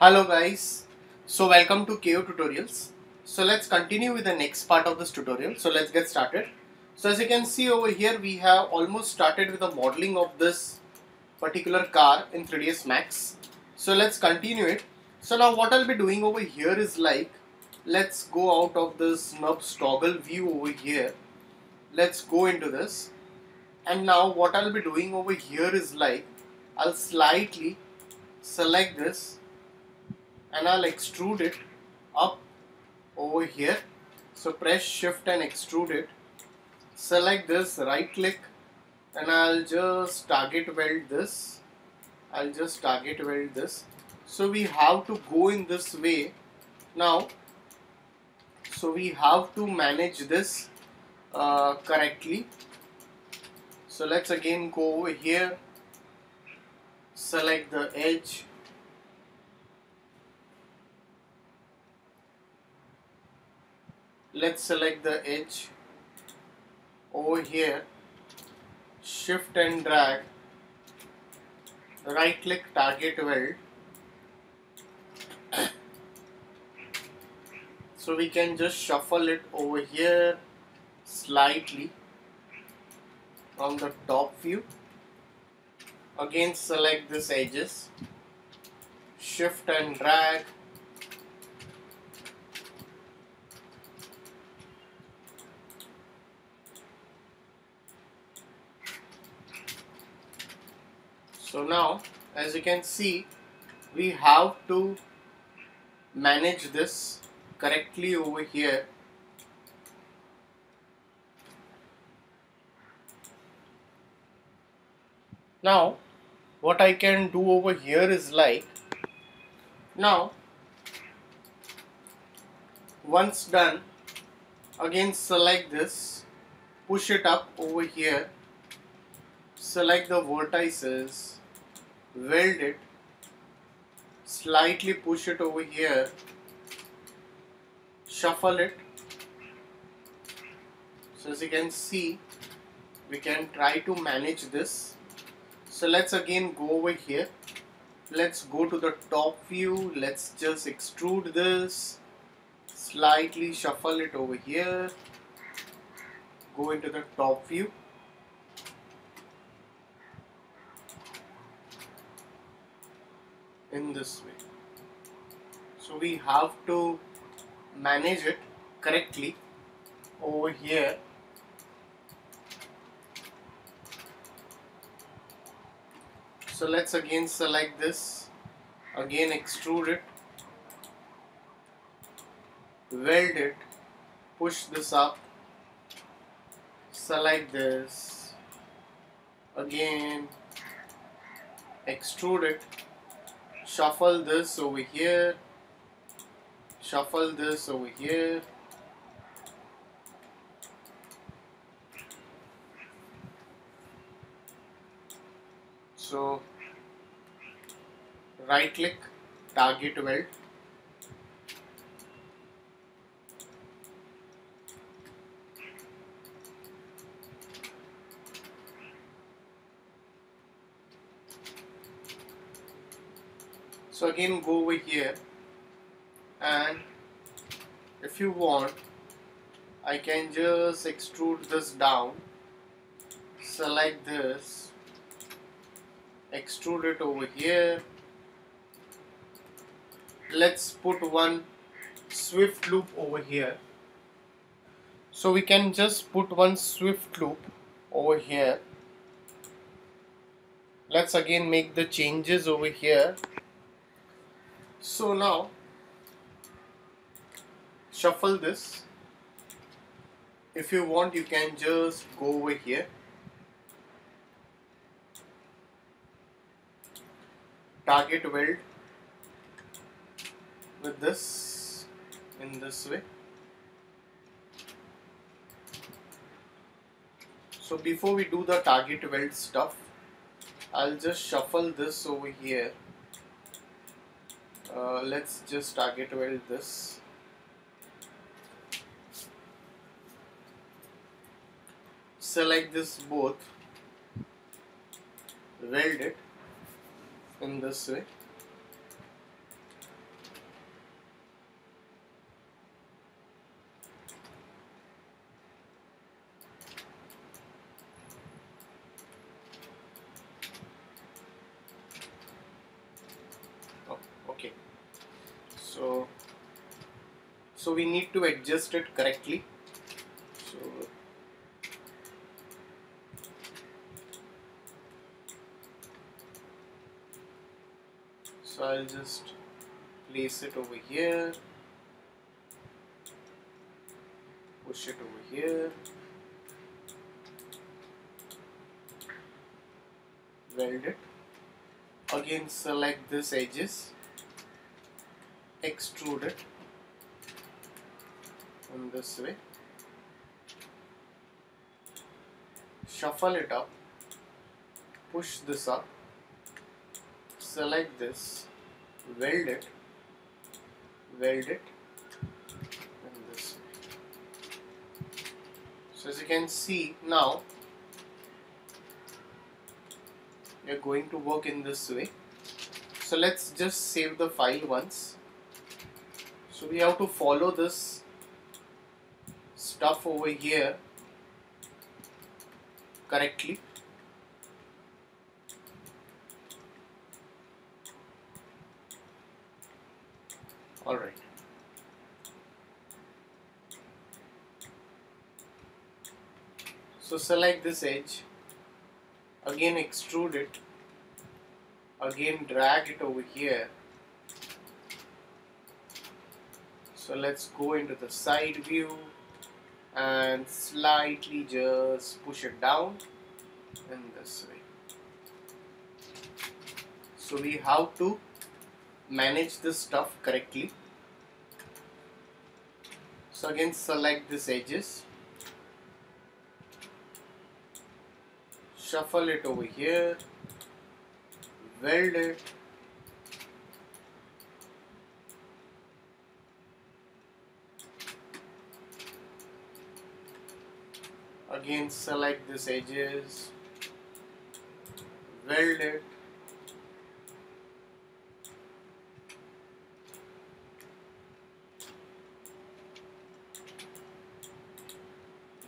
Hello guys, so welcome to Kayo tutorials. So let's continue with the next part of this tutorial. So let's get started. So as you can see over here we have almost started with the modeling of this particular car in 3ds Max. So let's continue it. So now what I'll be doing over here is like let's go out of this NURMS toggle view over here. Let's go into this and now what I'll be doing over here is like I'll slightly select this and I'll extrude it up over here. So press shift and extrude it. Select this right click and I'll just target weld this. I'll just target weld this. So we have to go in this way now. So we have to manage this uh, correctly. So let's again go over here select the edge. Let's select the edge. Over here shift and drag. Right click target weld. So we can just shuffle it over here slightly from the top view again select this edges. Shift and drag. So now as you can see we have to manage this correctly over here. Now what I can do over here is like now once done again select this push it up over here select the vertices weld it slightly push it over here shuffle it. So as you can see we can try to manage this so let's again go over here. Let's go to the top view. Let's just extrude this. Slightly shuffle it over here. Go into the top view. In this way. So we have to manage it correctly over here so let's again select this. Again extrude it. Weld it. Push this up. Select this. Again extrude it. Shuffle this over here. Shuffle this over here so right click target weld. So again go over here. And if you want I can just extrude this down. Select this extrude it over here. Let's put one swift loop over here. So we can just put one swift loop over here. Let's again make the changes over here. So now shuffle this. If you want you can just go over here target weld with this in this way. So before we do the target weld stuff I'll just shuffle this over here. Uh, let's just target weld this. Select this both. Weld it in this way oh, okay. So so we need to adjust it correctly. So so I'll just place it over here. Push it over here. Weld it. Again select this edges. Extrude it in this way. Shuffle it up. Push this up. Select this weld it weld it in this. Way so as you can see now are going to work in this way. So let's just save the file once. So we have to follow this stuff over here correctly all right so select this edge again extrude it again drag it over here. So let's go into the side view and slightly just push it down in this way. So we have to manage this stuff correctly. So again select this edges shuffle it over here. Weld it. Again select this edges. Weld it.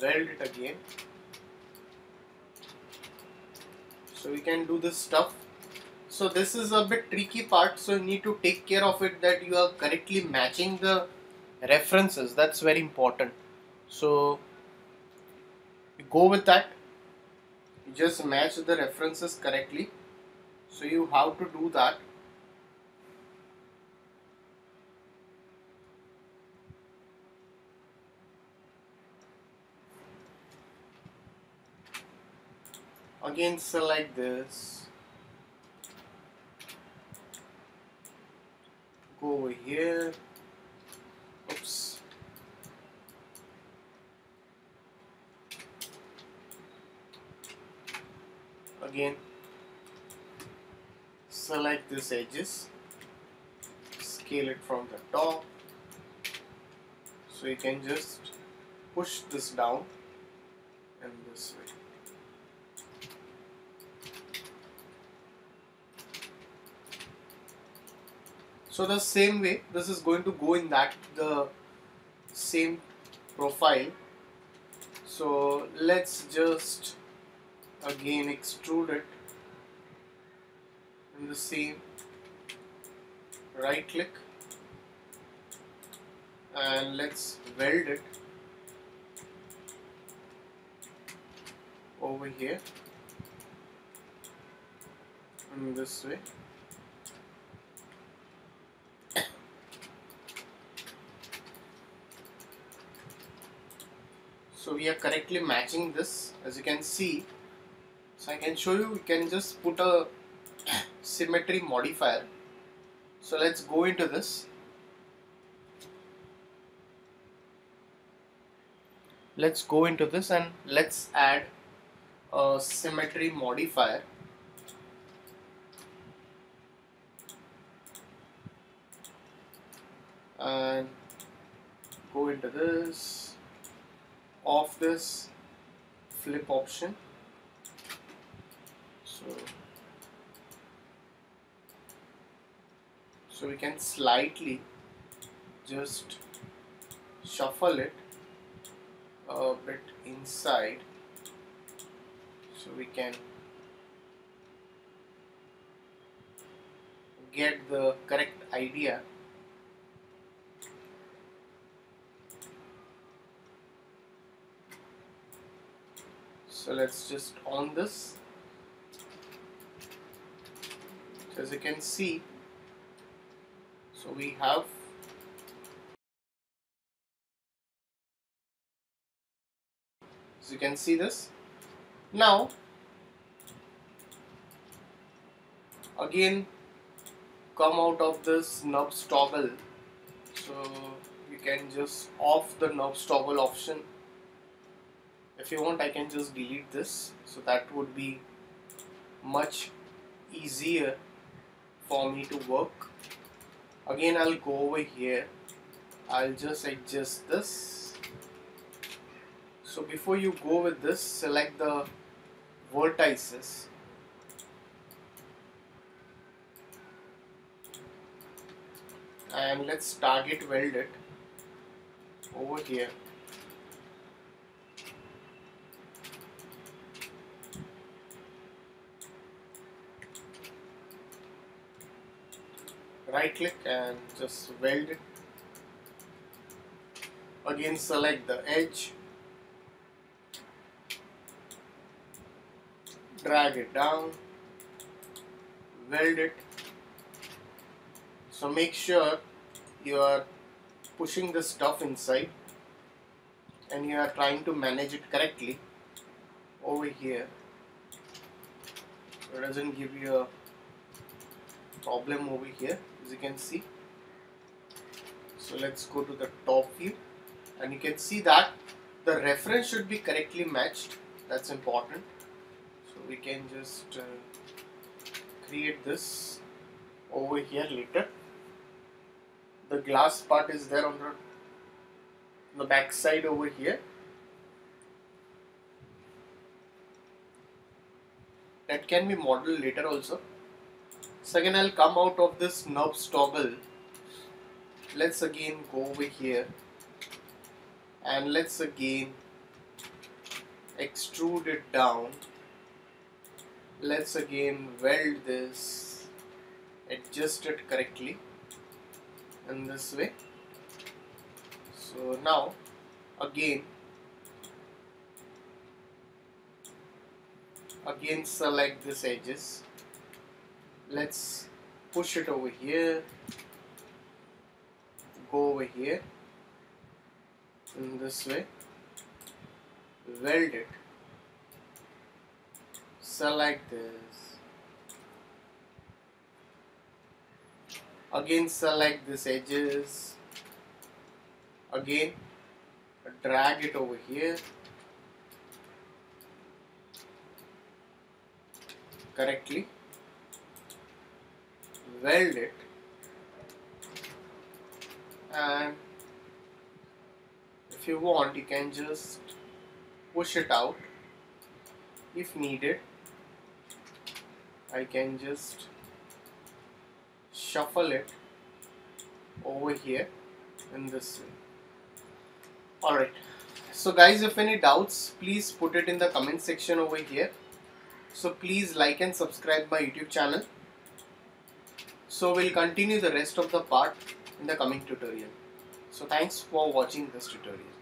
Weld it again so we can do this stuff. So this is a bit tricky part so you need to take care of it that you are correctly matching the references. That's very important. So you go with that. You just match the references correctly. So you have to do that again select this. Go over here. Oops. Again. Select this edges. Scale it from the top. So you can just push this down in this way so the same way this is going to go in that the same profile. So let's just again extrude it in the same right click. And let's weld it over here in this way so we are correctly matching this as you can see. So I can show you we can just put a symmetry modifier. So let's go into this. Let's go into this and let's add a symmetry modifier. And go into this off this flip option. So so we can slightly just shuffle it a bit inside. So we can get the correct idea so let's just on this. So as you can see so we have so you can see this. Now again come out of this knobs toggle so you can just off the knobs toggle option if you want I can just delete this. So that would be much easier for me to work. Again I'll go over here. I'll just adjust this. So before you go with this select the vertices. And let's target weld it over here right click and just weld it. Again select the edge. Drag it down. Weld it. So make sure you are pushing the stuff inside and you are trying to manage it correctly over here. It doesn't give you a problem over here as you can see. So let's go to the top view. And you can see that the reference should be correctly matched. That's important. So we can just uh, create this over here later. The glass part is there on the, on the back side over here. That can be modeled later also again I'll come out of this knobs toggle let's again go over here. And let's again extrude it down. Let's again weld this adjust it correctly in this way. So now again again select this edges let's push it over here. Go over here. In this way. Weld it. Select this. Again select this edges. Again drag it over here. Correctly weld it and if you want you can just push it out. If needed I can just shuffle it over here in this way. Alright. So guys if any doubts please put it in the comment section over here. So please like and subscribe my youtube channel so we'll continue the rest of the part in the coming tutorial. So thanks for watching this tutorial.